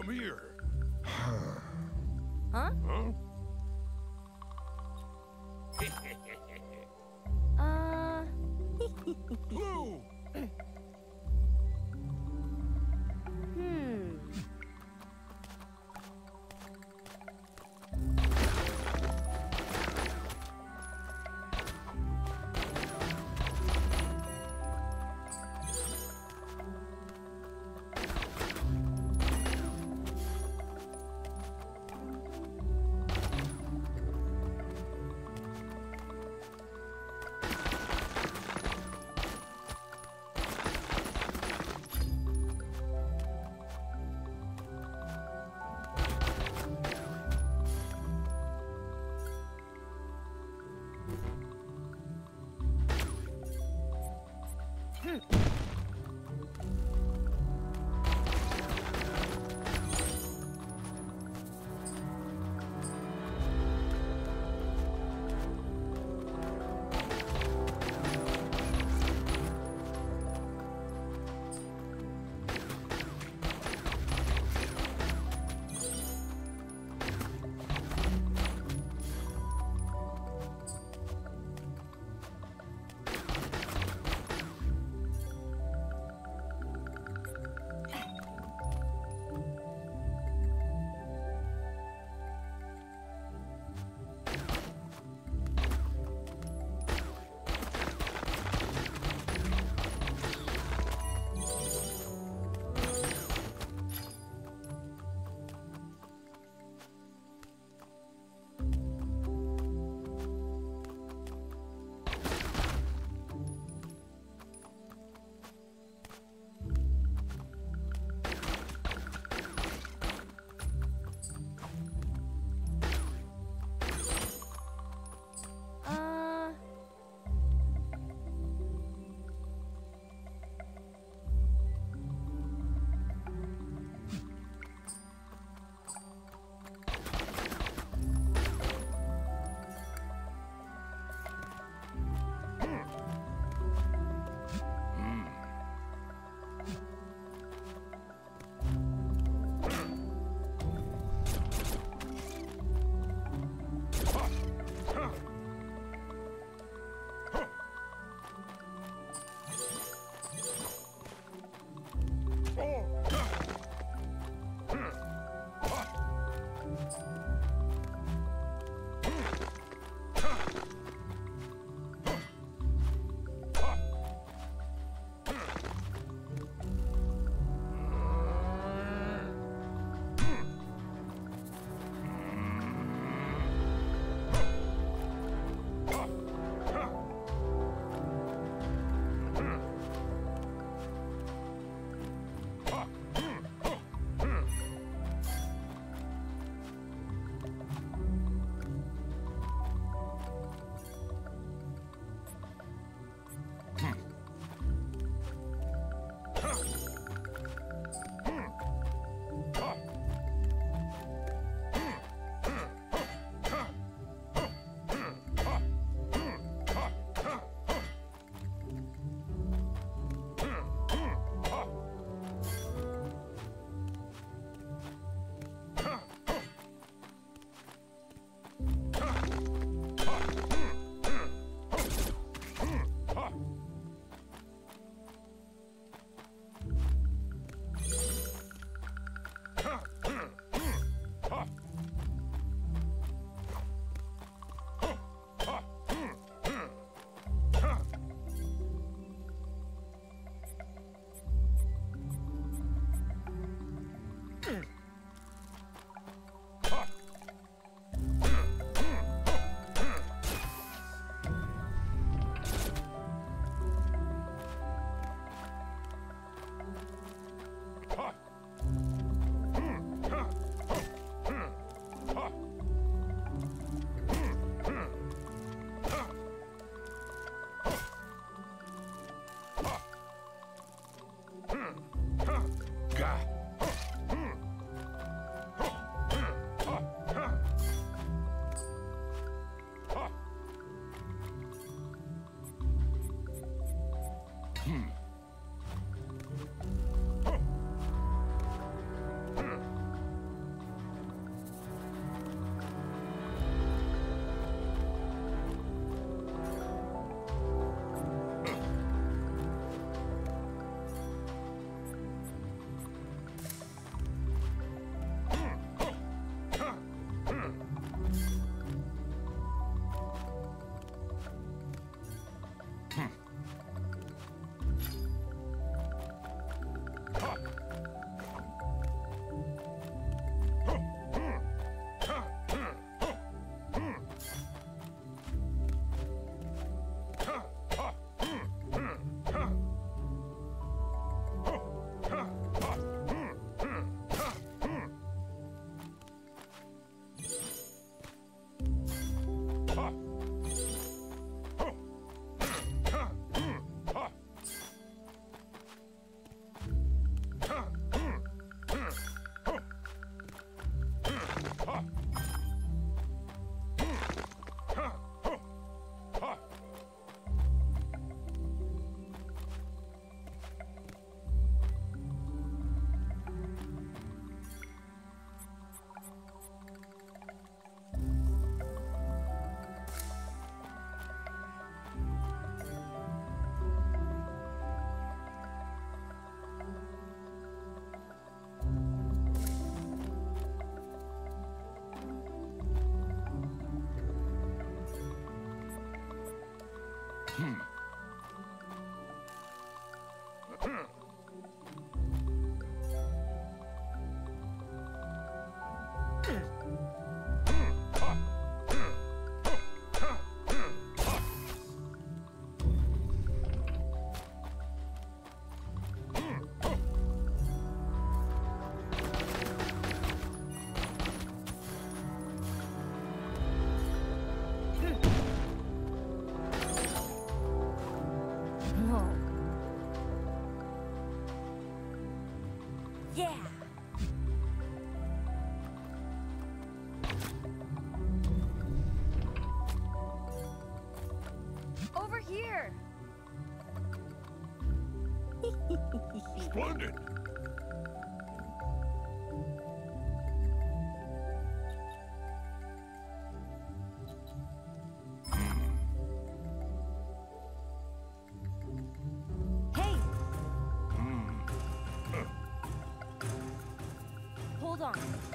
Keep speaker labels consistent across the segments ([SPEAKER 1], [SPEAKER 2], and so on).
[SPEAKER 1] Come here.
[SPEAKER 2] Huh?
[SPEAKER 1] Huh?
[SPEAKER 2] Uh.
[SPEAKER 1] Whoa.
[SPEAKER 2] Hmm. Hmm. Yeah.
[SPEAKER 3] Over here!
[SPEAKER 1] Splendid.
[SPEAKER 2] Hold on.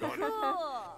[SPEAKER 1] 好
[SPEAKER 2] 酷